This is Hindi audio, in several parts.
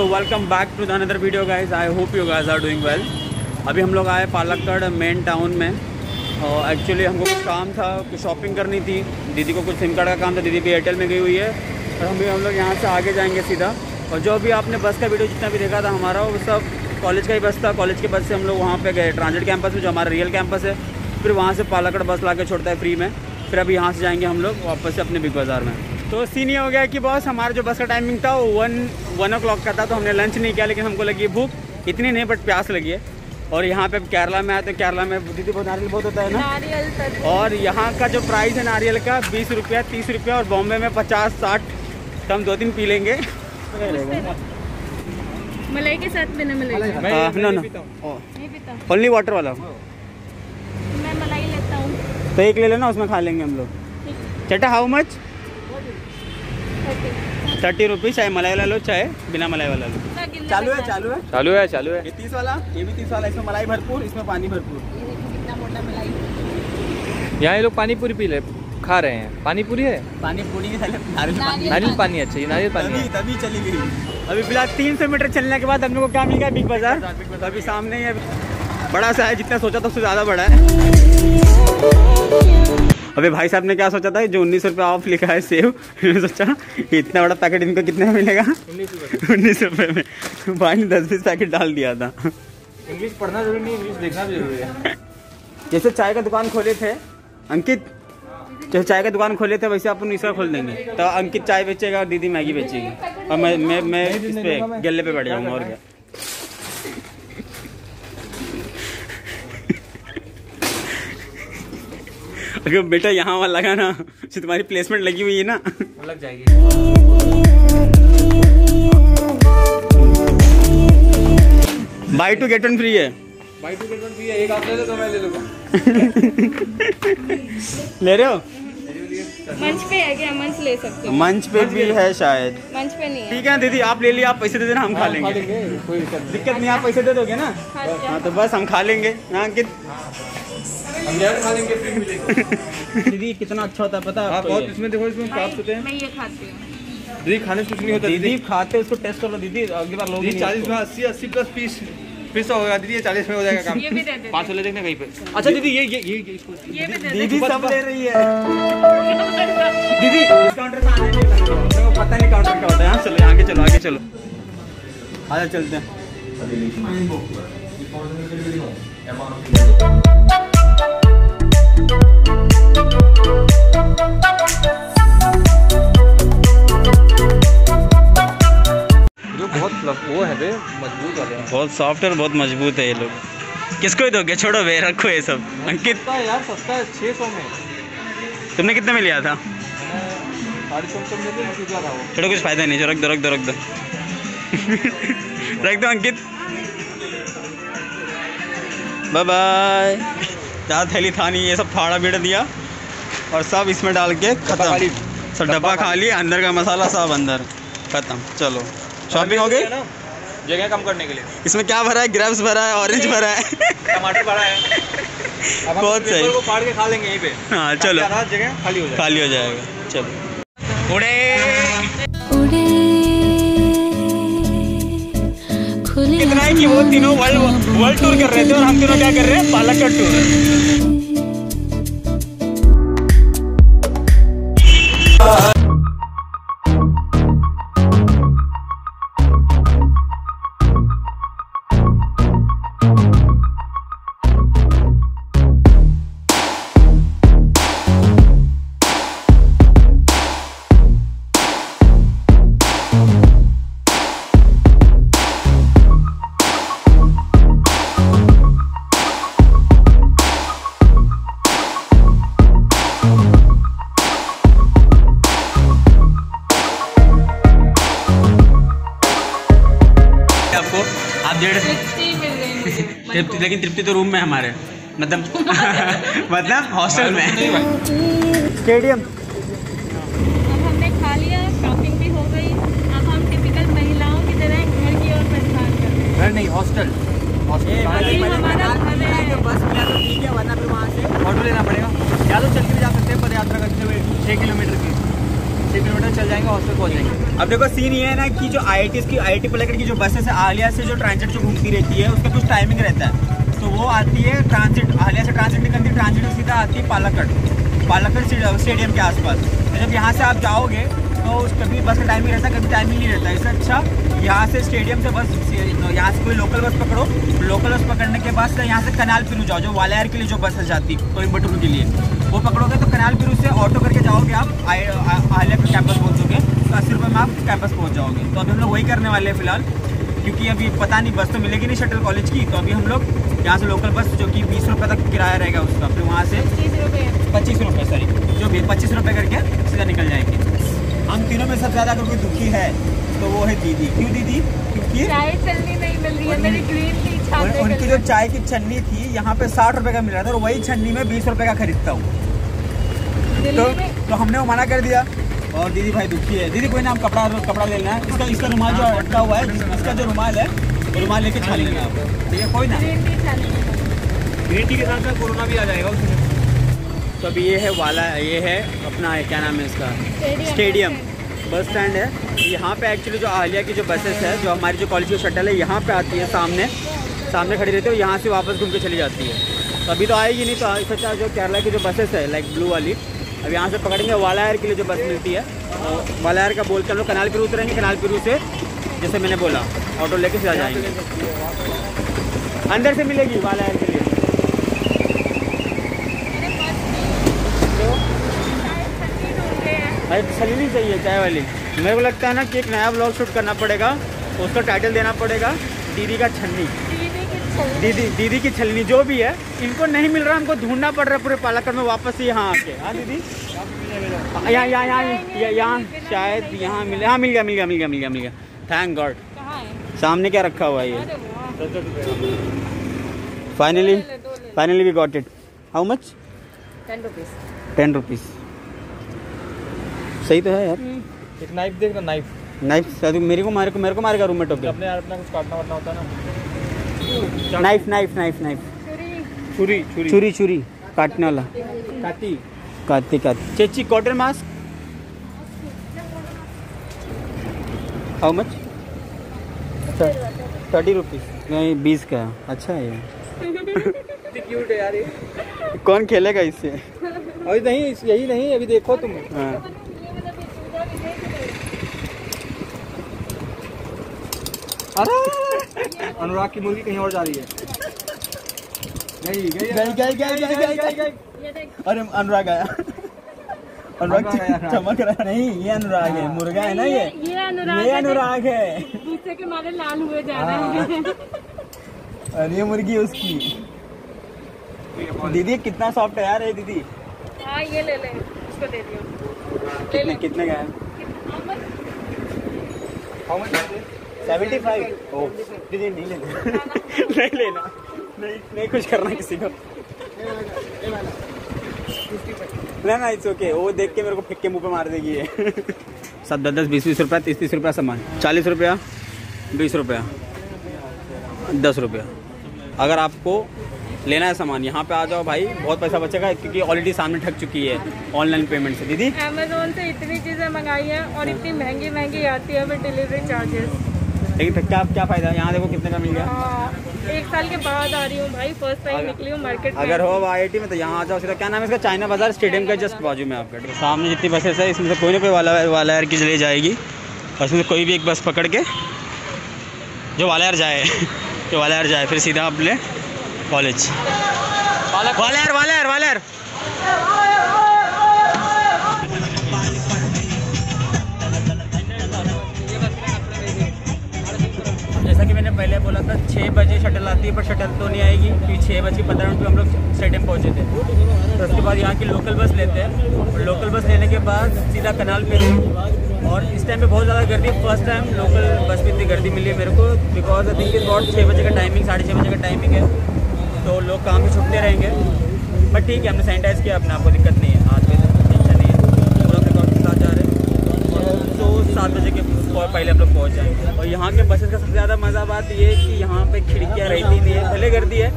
So welcome back to the another video guys I hope you guys are doing well अभी हम लोग आए पालक्कड़ मेन टाउन में। और एक्चुअली हमको कुछ काम था, कुछ शॉपिंग करनी थी। दीदी को कुछ सिम कार्ड का काम था, दीदी भी एयरटेल में गई हुई है। और हम भी हम लोग यहाँ से आगे जाएँगे सीधा। और जो भी आपने बस का वीडियो जितना भी देखा था हमारा, वो सब कॉलेज का ही बस था। कॉलेज के बस से हम लोग वहाँ पे गए। ट्रांजिट कैंपस में, जो हमारा रियल कैंपस है। फिर वहाँ से पालकड़ बस ला के छोड़ता है फ्री में। फिर अभी यहाँ से जाएँगे हम लोग वापस से अपने बिग बाज़ार में। तो सीन ये हो गया कि बॉस हमारा जो बस का टाइमिंग था वो वन वन ओ क्लॉक का था तो हमने लंच नहीं किया लेकिन हमको लगी भूख। इतनी नहीं बट प्यास लगी है। और यहाँ पे अब केरला में आए तो केरला में दीदी बहुत नारियल बहुत होता है ना? नारियल और यहाँ का जो प्राइस है नारियल का बीस रुपया तीस रुपया और बॉम्बे में पचास साठ तो हम दो दिन पी लेंगे। मलाई के साथ बिना मलाई का। हाँ, ओनली वाटर वाला। मैं मलाई लेता हूँ। तो एक ले लेना उसमें खा लेंगे हम लोग। चटा हाउ मच थर्टी रुपीज़ चाहे मलाई वाला लो चाहे बिना मलाई वाला लो चालू है चालू है चालू है चालू है ये तीस वाला ये भी तीस वाला इसमें मलाई भरपूर इसमें पानी भरपूर. कितना मोटा मलाई यहाँ ये लोग पानी पूरी पी ले खा रहे हैं। पानी पूरी है? पानी पूरी नारियल पानी नारियल पानी। अच्छा ये नारियल पानी तभी तभी चली गई। अभी फ़िलहाल तीन सौ मीटर चलने के बाद हम लोग को क्या मिल गया बिग बाज़ार। अभी सामने ही है। बड़ा सा है जितना सोचा था उससे ज़्यादा बड़ा है। अभी भाई साहब ने क्या सोचा था? जो उन्नीस रुपये ऑफ़ लिखा है सेव इन्होंने सोचा इतना बड़ा पैकेट इनको कितने में मिलेगा? उन्नीस रुपये में। भाई ने दस बीस पैकेट डाल दिया था। इंग्लिश पढ़ना ज़रूरी नहीं इंग्लिश देखना ज़रूरी है। जैसे चाय का दुकान खोले थे अंकित? जैसे चाय का दुकान खोले थे वैसे अपन इसका खोल देंगे। तो अंकित चाय बेचेगा और दीदी मैगी बेचेगी। और मैं मैं मैं इस पे गले पे बैठ जाऊँगा और क्या। अगर बेटा यहाँ वहाँ लगा ना तो तुम्हारी प्लेसमेंट लगी हुई है ना। लग जाएगी। Buy two get one free है। Buy two get one free है एक आप ले लो तो मैं ले लूँगा। ले रहे हो? मंच पे है क्या? मंच ले सकते हो। मंच पे भी है शायद। मंच पे नहीं है। ठीक है दीदी आप ले लिए आप पैसे दे देना हम खा लेंगे। कोई दिक्कत नहीं आप पैसे दे दोगे ना? हाँ तो बस हम खा लेंगे। हाँ कि नहीं खा लेंगे फ्री मिलेगी। दीदी कितना अच्छा होता है पता है हाँ बहुत इसमें देखो इसमें प्राप्त होते हैं। मैं ये खाती हूँ। दीदी खाने से कुछ नहीं होता दीदी खाते उसको टेस्ट कर लो दीदी अगली बार लोग दीदी चालीस में अस्सी अस्सी प्लस पीस पीस होगा दीदी ये चालीस में हो जाएगा काम। ये भी दे दे पाँच वाले देखना कहीं पे। अच्छा दीदी ये ये ये ये इसको ये भी दे दे दीदी सब ले रही है। दीदी काउंटर पे आने नहीं पता नहीं काउंटर क्या होता है। यहाँ चलो आगे चलो आगे चलो। आजा चलते हैं। जो बहुत फ्लफ वो है बे मज़बूत वाले बहुत सॉफ्ट और बहुत मज़बूत है ये लोग। किसको ही दोगे? छोड़ो बे रखो ये सब। अंकित। सस्ता है यार सस्ता है छः सौ में। तुमने कितने में लिया था? छोड़ो कुछ फ़ायदा नहीं जो रख दो रख दो रख दो। रख दो अंकित। बाय बाय ज़्यादा थैली था नहीं ये सब फाड़ा बीड़ा दिया। और सब इसमें डाल के खत्म। सब डब्बा खा लिया अंदर का मसाला सब अंदर। खत्म। चलो। शॉपिंग हो गई? जगह कम करने के लिए। इसमें क्या भरा है? ग्रेप्स भरा है? ऑरेंज भरा है? टमाटर पड़ा है। बहुत सही। को फाड़ के खा लेंगे यहीं पे। हाँ चलो। जगह खाली हो जाए। खाली हो जाएगा। चलो। उड़े। उड़े। खुले कितना है कि वो तीनों वर्ल्ड वर्ल्ड टूर कर रहे थे और हम तीनों क्या कर रहे हैं? पालक्कड़ टूर डेढ़। तृप्ति मिल गई मुझे। तृप्ति लेकिन तृप्ति तो रूम में हमारे। मतलब मतलब हॉस्टल में। स्टेडियम। अब हमने खा लिया शॉपिंग भी हो गई। अब हम टिपिकल महिलाओं की तरह घर की ओर प्रस्थान कर रहे हैं। घर नहीं हॉस्टल। हॉस्टल। हमारा बस मिला तो ठीक है वरना फिर वहाँ से ऑटो लेना पड़ेगा या तो चल के भी जा सकते हैं पद यात्रा करते हुए छः किलोमीटर की छः किलोमीटर चल जाएँगे हॉस्टल पहुँच जाएँगे अब देखो सीन ये है ना कि जो आई की आई टी की जो बसेस है, आलिया से जो ट्रांजिट जो घूमती रहती है, उसका कुछ टाइमिंग रहता है। तो वो आती है ट्रांजिट आलिया से ट्रांजिट निकलती है ट्रांजिट सीधा आती है पालाकड़। पालाकड़ स्टेडियम के आसपास। जब यहाँ से आप जाओगे तो उस कभी बस का टाइमिंग रहता है कभी टाइमिंग नहीं रहता। इससे अच्छा यहाँ से स्टेडियम से बस यहाँ से कोई लोकल बस पकड़ो। लोकल बस पकड़ने के बाद यहाँ से कनाल पिरू जाओ, जो वालायर के लिए जो बस जाती कोयम्बटूर के लिए। वो पकड़ोगे तो कनाल पिरू से ऑटो करके जाओगे आप आलिया कैंपस पहुँचोगे। तो अस्सी रुपये में आप कैंपस पहुँच जाओगे। तो अभी हम लोग वही करने वाले हैं फ़िलहाल क्योंकि अभी पता नहीं बस तो मिलेगी नहीं शटल कॉलेज की तो अभी हम लोग यहाँ से लोकल बस जो कि बीस रुपये तक किराया रहेगा उसका फिर वहाँ से पच्चीस रुपये सॉरी जो भी पच्चीस रुपये करके सीधा निकल जाएँगे। हम तीनों में सबसे ज़्यादा अगर कोई दुखी है तो वो है दीदी। क्यों दीदी? क्योंकि चाय चलनी नहीं मिल रही है मेरी ग्रीन टी उन, उनकी जो चाय की छन्नी थी यहाँ पे साठ रुपए का मिल रहा था और वही छन्नी में बीस रुपए का खरीदता हूँ। तो तो हमने वो मना कर दिया। और दीदी भाई दुखी है। दीदी कोई ना हम कपड़ा कपड़ा लेना। है इसका इसका रुमाल जो अटका हुआ है इसका जो रुमाल है वो रुमाल लेके छा लेंगे आप ठीक है कोई ना। ग्रीन टी के साथ साथ कोरोना भी आ जाएगा उसमें। तो अभी ये है वाला ये है अपना क्या नाम है इसका? स्टेडियम बस स्टैंड है। यहाँ पे एक्चुअली जो आलिया की जो बसेस है जो हमारी जो कॉलेज की शटल है यहाँ पे आती है सामने। सामने खड़ी रहती है और यहाँ से वापस घूम के चली जाती है। तो अभी तो आएगी नहीं तो अच्छा जो केरला की जो बसेस है लाइक ब्लू वाली अब यहाँ से पकड़ेंगे वालायर के लिए जो बस मिलती है। तो वालायर का बोल के हम लोग कनाल पिरू उतरेंगे, कनाल पिरू से जैसे मैंने बोला, ऑटो लेके सीधा जाएँगे। अंदर से मिलेगी वालायर के लिए। अरे नहीं चाहिए, चाय वाली। मेरे को लगता है ना कि एक नया ब्लॉग शूट करना पड़ेगा, उसका टाइटल देना पड़ेगा, दीदी का छन्नी। दीदी दीदी की छलनी जो भी है इनको नहीं मिल रहा हमको ढूंढना पड़ रहा है पूरे पालाकर में वापस से यहाँ आके। हाँ दीदी? यहाँ यहाँ यहाँ यहाँ शायद यहाँ मिल। हाँ मिल गया मिल गया मिल गया मिल गया मिल गया। थैंक गॉड सामने क्या रखा हुआ है ये? Finally. Finally we got it how much ten rupees ten rupees सही तो है यार। एक नाइफ देख ना नाइफ नाइफ मेरे को मारे को मेरे को मारेगा रूम में टोके अपने यार अपना कुछ काटना वाटना होता है ना। Knife knife knife knife. छुरी छुरी। छुरी छुरी काटने वाला काटी। काटती काटती। चेची cotton mask how much thirty rupees नहीं बीस का। अच्छा है। क्यूट है यार ये। कौन खेलेगा इससे अभी नहीं यही नहीं अभी देखो तुम। हाँ। अरे अनुराग की मुर्गी कहीं और जा रही है। गई गई गई गई गई गई गई अरे अनुराग आया। अनुराग। चमक रहा है। नहीं ये अनुराग है मुर्गा है ना ये ये? अनुराग ये है, अनुराग है। गुस्से के मारे लाल हुए जा रहे हैं। और ये मुर्गी उसकी। दीदी कितना सॉफ्ट है यार ये दीदी। हाँ ये ले ले उसको दे दियो। ले कितने ले कितने का है? सेवेंटी फाइव ओ दीदी नहीं लेना। नहीं लेना नहीं नहीं कुछ करना किसी को। ना ना इट्स ओके वो देख के मेरे को फेंक के मुँह पे मार देगी ये। सब दस दस बीस बीस रुपया तीस तीस रुपया सामान। चालीस रुपया बीस रुपया दस रुपया। अगर आपको लेना है सामान यहाँ पे आ जाओ भाई बहुत पैसा बचेगा क्योंकि ऑलरेडी सामने ठग चुकी है ऑनलाइन पेमेंट से। दीदी? अमेजोन से इतनी चीज़ें मंगाई हैं और इतनी महँगी महँगी आती है डिलीवरी चार्जेस लेकिन फिर क्या क्या फ़ायदा? यहाँ देखो कितने का मिल गया। हाँ एक साल के बाद आ रही हूँ भाई फ़र्स्ट टाइम निकली हूँ मार्केट अगर हो आई में तो यहाँ आ जाओ सीधा। क्या नाम है इसका? चाइना बाज़ार स्टेडियम का जस्ट बाजू में आपका। सामने जितनी बसेस है इसमें से कोई ना कोई वाला वालायर की ले जाएगी। और इसमें से कोई भी एक बस पकड़ के जो वालायर जाए जो वालायर जाए फिर सीधा अपने कॉलेज वालायर वालायर वालायर जैसा कि मैंने पहले बोला था छः बजे शटल आती है, पर शटल तो नहीं आएगी, क्योंकि छः बज पंद्रह मिनट पे हम लोग स्टेडियम पहुँचे थे। तो उसके बाद यहाँ की लोकल बस लेते हैं। और लोकल बस लेने के बाद सीधा कनाल पे और इस टाइम पे बहुत ज़्यादा गर्दी फ़र्स्ट टाइम लोकल बस में इतनी गर्दी मिली है मेरे को बिकॉज़ आई थिंक बहुत छः बजे का टाइमिंग साढ़े छः बजे का टाइमिंग है। तो लोग काम भी छुपते रहेंगे। बट ठीक है, हमने सैनिटाइज किया, अपने आपको दिक्कत नहीं है। हाथ में टेंशन नहीं है। पूरा के साथ जा रहे हैं। और तो सात बजे के और पहले हम लोग पहुँच जाएँगे। और यहाँ के बसेस का सबसे ज़्यादा मज़ा बात ये है कि यहाँ पे खिड़कियाँ रहती नहीं है भले गर्दी है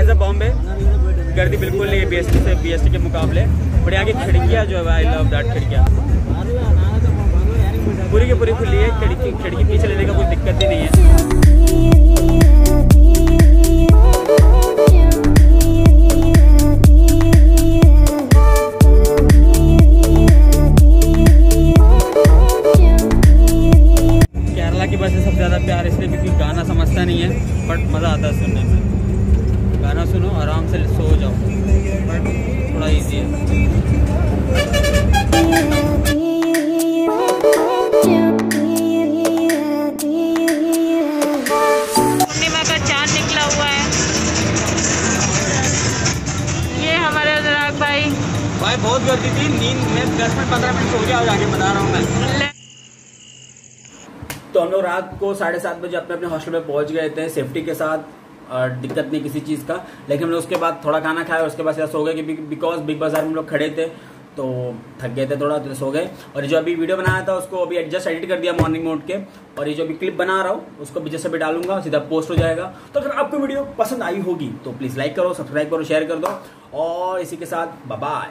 एज अ बॉम्बे गर्दी बिल्कुल नहीं है बी से बी के मुकाबले। बट यहाँ की खिड़कियाँ जो है आई लव दैट खिड़कियाँ। पूरी की पूरी खुली है, खिड़की खिड़की पीछे लेने का कोई दिक्कत ही नहीं है। गर्दी थी, नींद में दस मिनट, पंद्रह मिनट सो गया और आगे बता रहा हूँ मैं। तो हम लोग रात को साढ़े सात बजे अपने अपने हॉस्टल में पहुँच गए थे सेफ्टी के साथ, और दिक्कत नहीं किसी चीज़ का। लेकिन हम लोग उसके बाद थोड़ा खाना खाया, उसके बाद सो गए कि बिकॉज़ बिग बाज़ार में हम लोग खड़े थे तो थक गए थे थोड़ा तो सो गए। और जो अभी वीडियो बनाया था, उसको अभी एडजस्ट एडिट कर दिया मॉर्निंग मोड के। और ये जो अभी क्लिप बना रहा हूँ, उसको भी जैसे भी डालूँगा, सीधा पोस्ट हो जाएगा। तो अगर आपको वीडियो पसंद आई होगी तो प्लीज़ लाइक करो सब्सक्राइब करो शेयर कर दो। और इसी के साथ बाय